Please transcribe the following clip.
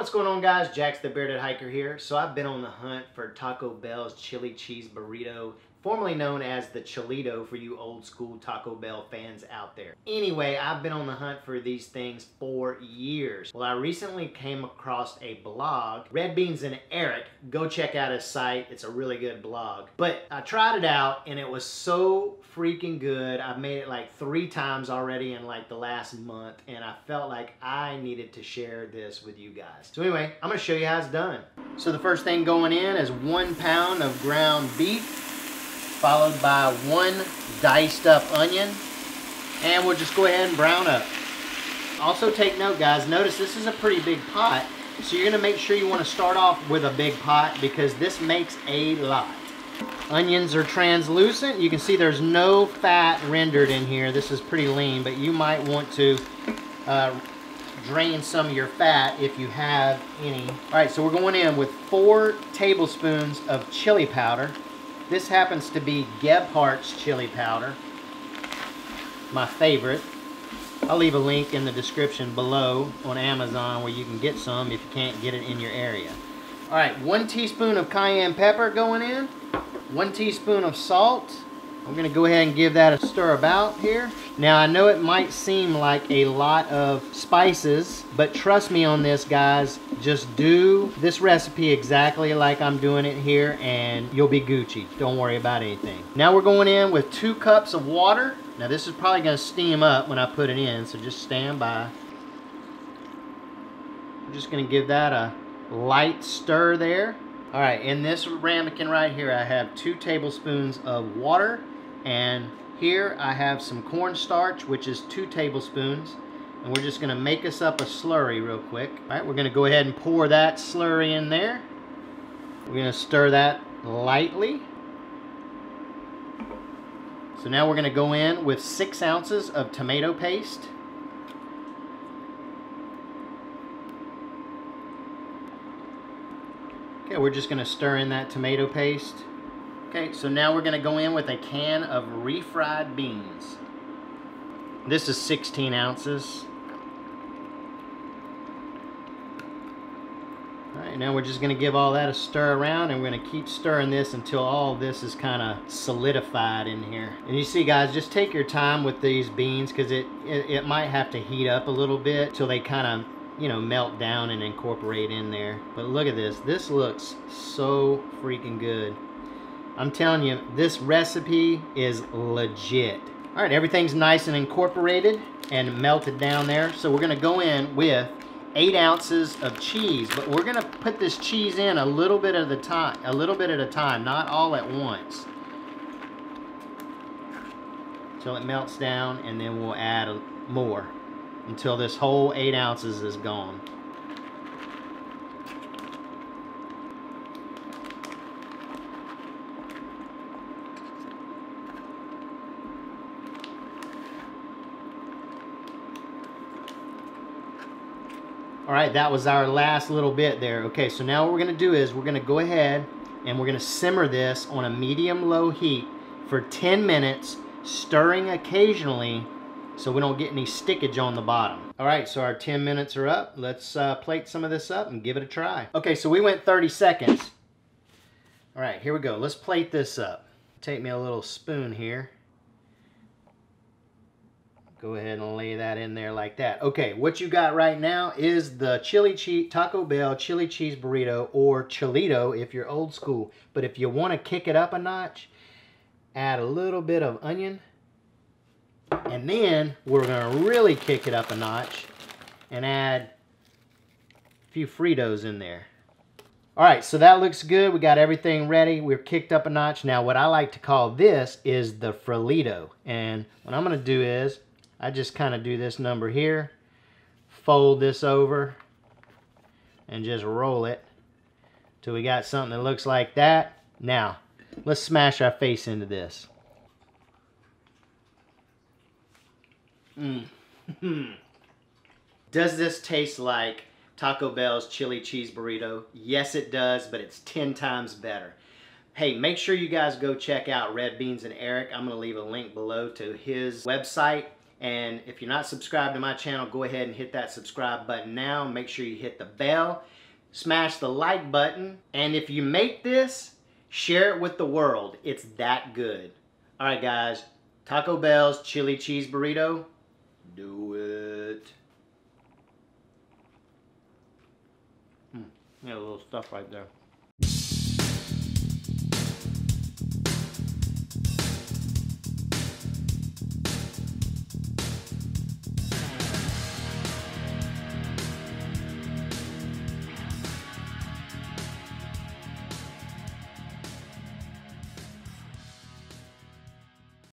What's going on guys? Jaxx the Bearded Hiker here. So I've been on the hunt for Taco Bell's chili cheese burrito formerly known as the Chilito for you old school Taco Bell fans out there. Anyway, I've been on the hunt for these things for years. Well, I recently came across a blog, Red Beans and Eric. Go check out his site. It's a really good blog. But I tried it out and it was so freaking good. I've made it like three times already in like the last month and I felt like I needed to share this with you guys. So anyway, I'm gonna show you how it's done. So the first thing going in is one pound of ground beef followed by one diced up onion. And we'll just go ahead and brown up. Also take note guys, notice this is a pretty big pot. So you're gonna make sure you wanna start off with a big pot because this makes a lot. Onions are translucent. You can see there's no fat rendered in here. This is pretty lean, but you might want to uh, drain some of your fat if you have any. All right, so we're going in with four tablespoons of chili powder. This happens to be Gebhardt's chili powder, my favorite. I'll leave a link in the description below on Amazon where you can get some if you can't get it in your area. All right, one teaspoon of cayenne pepper going in, one teaspoon of salt, I'm to go ahead and give that a stir about here. Now I know it might seem like a lot of spices, but trust me on this guys, just do this recipe exactly like I'm doing it here and you'll be Gucci. Don't worry about anything. Now we're going in with two cups of water. Now this is probably to steam up when I put it in, so just stand by. I'm just to give that a light stir there. All right, in this ramekin right here, I have two tablespoons of water and here I have some cornstarch, which is two tablespoons. And we're just going to make us up a slurry real quick. All right, we're going to go ahead and pour that slurry in there. We're to stir that lightly. So now we're going to go in with six ounces of tomato paste. Okay, we're just to stir in that tomato paste. Okay, so now we're to go in with a can of refried beans. This is 16 ounces. Alright, now we're just to give all that a stir around and we're to keep stirring this until all this is kind of solidified in here. And you see guys, just take your time with these beans because it, it, it might have to heat up a little bit till they kind of you know, melt down and incorporate in there. But look at this. This looks so freaking good. I'm telling you, this recipe is legit. All right, everything's nice and incorporated and melted down there. So we're gonna go in with eight ounces of cheese, but we're gonna put this cheese in a little bit at a time, a little bit at a time, not all at once. Until it melts down and then we'll add more until this whole eight ounces is gone. All right, that was our last little bit there. Okay, so now what we're gonna do is we're gonna go ahead and we're gonna simmer this on a medium-low heat for 10 minutes, stirring occasionally so we don't get any stickage on the bottom. All right, so our 10 minutes are up. Let's uh, plate some of this up and give it a try. Okay, so we went 30 seconds. All right, here we go. Let's plate this up. Take me a little spoon here. Go ahead and lay that in there like that. Okay, what you got right now is the chili cheese, Taco Bell chili cheese burrito or chilito if you're old school. But if you want to kick it up a notch, add a little bit of onion. And then we're going to really kick it up a notch and add a few Fritos in there. All right, so that looks good. We got everything ready. We're kicked up a notch. Now, what I like to call this is the Frolito. And what I'm going to do is I just kind of do this number here, fold this over, and just roll it till we got something that looks like that. Now, let's smash our face into this. Mm. does this taste like Taco Bell's chili cheese burrito? Yes, it does, but it's 10 times better. Hey, make sure you guys go check out Red Beans and Eric. I'm going to leave a link below to his website And if you're not subscribed to my channel, go ahead and hit that subscribe button now. Make sure you hit the bell, smash the like button, and if you make this, share it with the world. It's that good. All right, guys. Taco Bell's chili cheese burrito. Do it. Mm, got a little stuff right there.